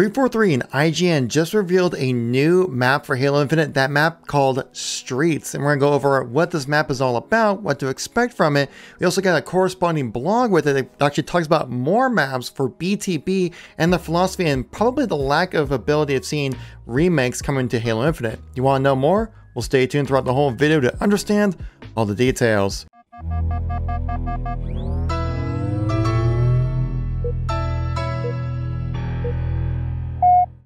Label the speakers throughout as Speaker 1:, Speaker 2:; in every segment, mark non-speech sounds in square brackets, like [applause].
Speaker 1: 343 and IGN just revealed a new map for Halo Infinite, that map called Streets. And we're gonna go over what this map is all about, what to expect from it. We also got a corresponding blog with it that actually talks about more maps for BTB and the philosophy and probably the lack of ability of seeing remakes coming to Halo Infinite. You wanna know more? Well, stay tuned throughout the whole video to understand all the details.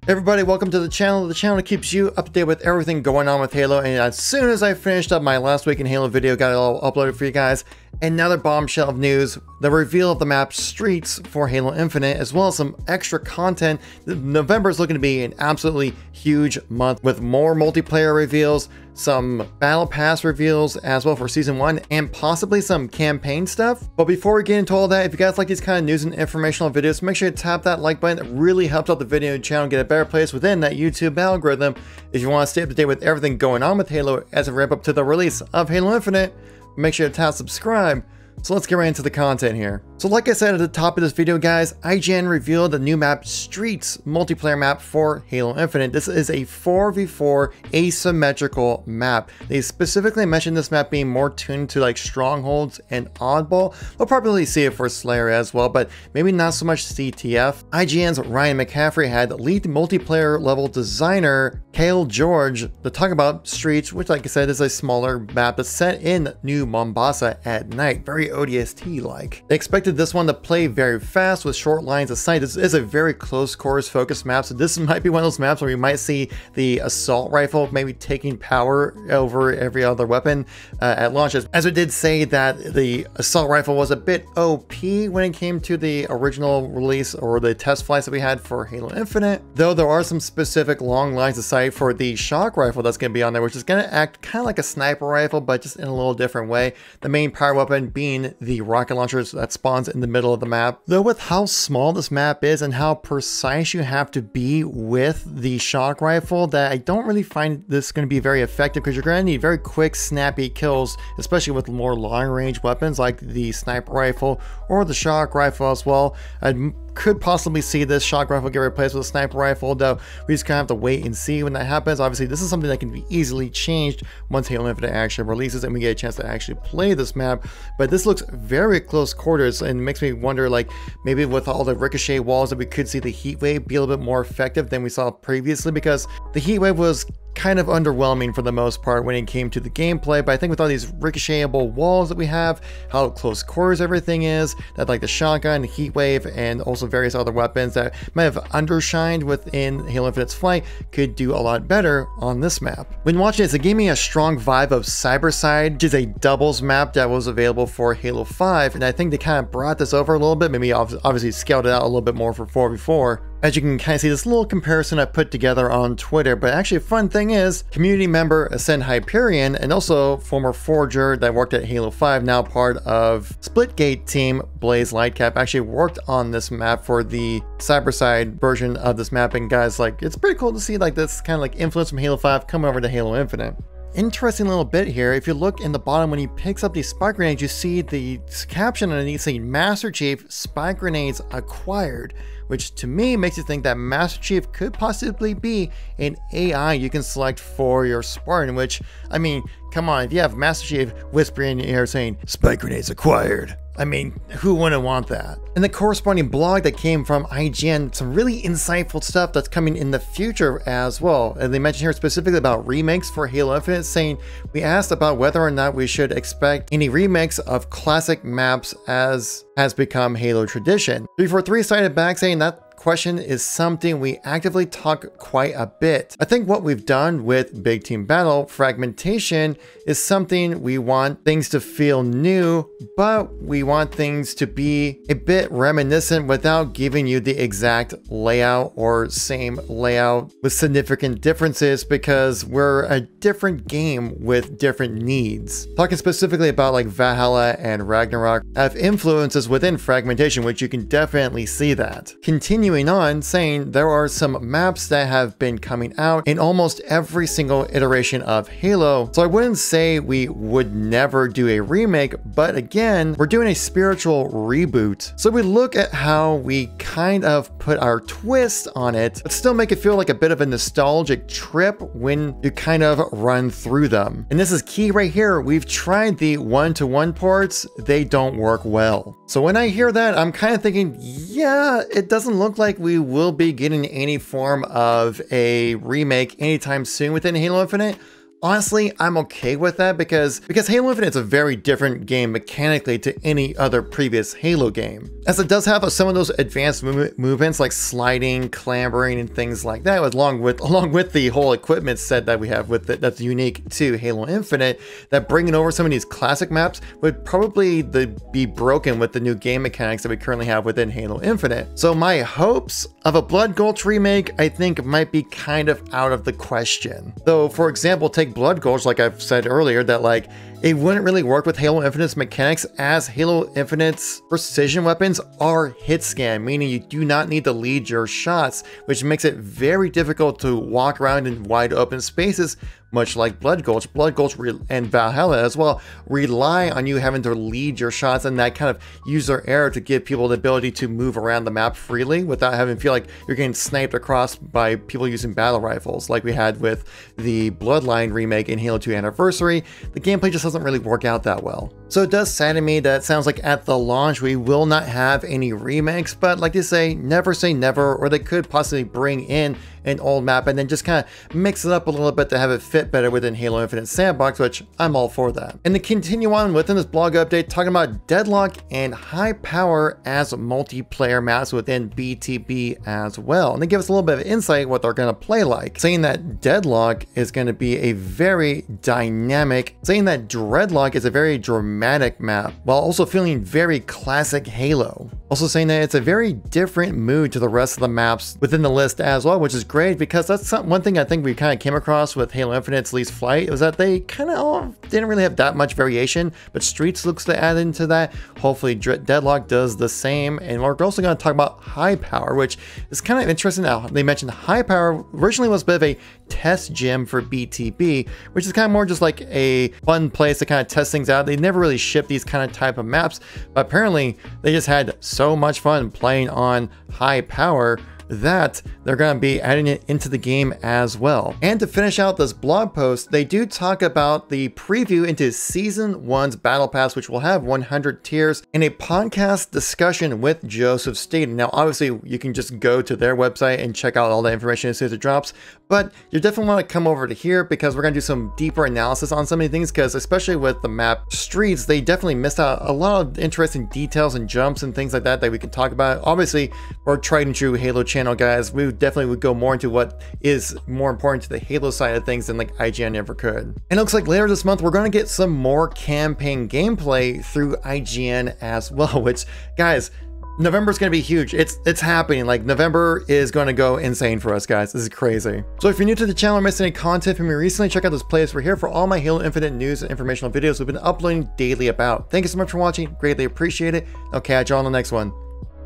Speaker 1: Everybody, welcome to the channel. The channel keeps you up to date with everything going on with Halo. And as soon as I finished up my last week in Halo video, got it all uploaded for you guys. Another bombshell of news, the reveal of the map Streets for Halo Infinite, as well as some extra content. November is looking to be an absolutely huge month with more multiplayer reveals, some Battle Pass reveals as well for Season 1, and possibly some campaign stuff. But before we get into all that, if you guys like these kind of news and informational videos, make sure to tap that like button. It really helps out the video channel get a better place within that YouTube algorithm. If you want to stay up to date with everything going on with Halo as a ramp up to the release of Halo Infinite, make sure to tap subscribe. So let's get right into the content here. So like I said at the top of this video guys, IGN revealed the new map Streets multiplayer map for Halo Infinite. This is a 4v4 asymmetrical map. They specifically mentioned this map being more tuned to like strongholds and oddball. We'll probably see it for Slayer as well, but maybe not so much CTF. IGN's Ryan McCaffrey had lead multiplayer level designer Kale George to talk about Streets, which like I said is a smaller map that's set in New Mombasa at night. Very ODST like. They expected this one to play very fast with short lines of sight. This is a very close quarters focused map, so this [laughs] might be one of those maps where you might see the assault rifle maybe taking power over every other weapon uh, at launch. As we did say that the assault rifle was a bit OP when it came to the original release or the test flights that we had for Halo Infinite, though there are some specific long lines of sight for the shock rifle that's going to be on there, which is going to act kind of like a sniper rifle, but just in a little different way. The main power weapon being the rocket launchers that spawns in the middle of the map. Though with how small this map is and how precise you have to be with the shock rifle, that I don't really find this going to be very effective because you're going to need very quick, snappy kills, especially with more long range weapons like the sniper rifle or the shock rifle as well. I'd could possibly see this shock rifle get replaced with a sniper rifle, though we just kind of have to wait and see when that happens. Obviously, this is something that can be easily changed once Halo Infinite actually releases and we get a chance to actually play this map. But this looks very close quarters and makes me wonder, like, maybe with all the ricochet walls that we could see the heat wave be a little bit more effective than we saw previously because the heat wave was kind of underwhelming for the most part when it came to the gameplay, but I think with all these ricochetable walls that we have, how close quarters everything is, that like the shotgun, wave, and also various other weapons that might have undershined within Halo Infinite's flight could do a lot better on this map. When watching this, it gave me a strong vibe of Cyberside, which is a doubles map that was available for Halo 5, and I think they kind of brought this over a little bit, maybe obviously scaled it out a little bit more for 4v4, as you can kind of see this little comparison I put together on Twitter, but actually a fun thing is, community member Ascend Hyperion and also former Forger that worked at Halo 5, now part of Splitgate team Blaze Lightcap, actually worked on this map for the Cyberside version of this map, and guys, like, it's pretty cool to see like this kind of like influence from Halo 5 come over to Halo Infinite interesting little bit here. If you look in the bottom when he picks up these spike grenades, you see the caption underneath saying Master Chief spike grenades acquired which to me makes you think that Master Chief could possibly be an AI you can select for your Spartan, which, I mean, come on, if you have Master Chief whispering in your ear saying, spike grenades acquired, I mean, who wouldn't want that? And the corresponding blog that came from IGN, some really insightful stuff that's coming in the future as well. And they mentioned here specifically about remakes for Halo Infinite, saying, we asked about whether or not we should expect any remakes of classic maps as has become Halo tradition. 343 cited back saying that question is something we actively talk quite a bit. I think what we've done with Big Team Battle, fragmentation, is something we want things to feel new, but we want things to be a bit reminiscent without giving you the exact layout or same layout with significant differences because we're a different game with different needs. Talking specifically about like Valhalla and Ragnarok have influences within fragmentation, which you can definitely see that. Continuing continuing on, saying there are some maps that have been coming out in almost every single iteration of Halo. So I wouldn't say we would never do a remake, but again, we're doing a spiritual reboot. So we look at how we kind of put our twist on it, but still make it feel like a bit of a nostalgic trip when you kind of run through them. And this is key right here. We've tried the one-to-one -one ports, they don't work well. So when I hear that, I'm kind of thinking, yeah, it doesn't look like we will be getting any form of a remake anytime soon within Halo Infinite. Honestly, I'm okay with that because, because Halo Infinite is a very different game mechanically to any other previous Halo game. As it does have some of those advanced move movements like sliding, clambering, and things like that, along with [laughs] along with the whole equipment set that we have with it that's unique to Halo Infinite, that bringing over some of these classic maps would probably the, be broken with the new game mechanics that we currently have within Halo Infinite. So my hopes of a Blood Gulch remake, I think might be kind of out of the question. Though, for example, take Blood Gulch, like I've said earlier, that like it wouldn't really work with Halo Infinite's mechanics as Halo Infinite's precision weapons are hit scan, meaning you do not need to lead your shots, which makes it very difficult to walk around in wide open spaces much like Blood Gulch. Blood Gulch and Valhalla as well rely on you having to lead your shots and that kind of user error to give people the ability to move around the map freely without having to feel like you're getting sniped across by people using battle rifles like we had with the Bloodline remake in Halo 2 Anniversary. The gameplay just doesn't really work out that well. So it does sadden me that sounds like at the launch we will not have any remakes, but like they say, never say never, or they could possibly bring in an old map and then just kind of mix it up a little bit to have it fit better within Halo Infinite Sandbox, which I'm all for that. And to continue on within this blog update, talking about Deadlock and High Power as multiplayer maps within BTB as well. And they give us a little bit of insight what they're going to play like, saying that Deadlock is going to be a very dynamic, saying that Dreadlock is a very dramatic map, while also feeling very classic Halo. Also saying that it's a very different mood to the rest of the maps within the list as well, which is great because that's some, one thing I think we kind of came across with Halo Infinite's Least Flight was that they kind of all didn't really have that much variation, but Streets looks to add into that. Hopefully Deadlock does the same. And we're also going to talk about High Power, which is kind of interesting now. They mentioned High Power originally was a bit of a test gym for BTB, which is kind of more just like a fun place to kind of test things out. They never really ship these kind of type of maps, but apparently they just had so much fun playing on high power that they're going to be adding it into the game as well. And to finish out this blog post, they do talk about the preview into Season 1's Battle Pass, which will have 100 tiers, in a podcast discussion with Joseph Staten. Now, obviously, you can just go to their website and check out all the information as soon as it drops, but you definitely want to come over to here because we're going to do some deeper analysis on some of these things, because especially with the map streets, they definitely missed out a lot of interesting details and jumps and things like that that we can talk about. Obviously, we're tried and true Halo channel guys, we definitely would go more into what is more important to the Halo side of things than like IGN ever could. And it looks like later this month, we're going to get some more campaign gameplay through IGN as well, [laughs] which guys, November is going to be huge. It's it's happening. Like November is going to go insane for us guys. This is crazy. So if you're new to the channel or missed any content from me recently, check out this playlist. We're here for all my Halo Infinite news and informational videos we've been uploading daily about. Thank you so much for watching. Greatly appreciate it. I'll catch you on the next one.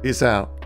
Speaker 1: Peace out.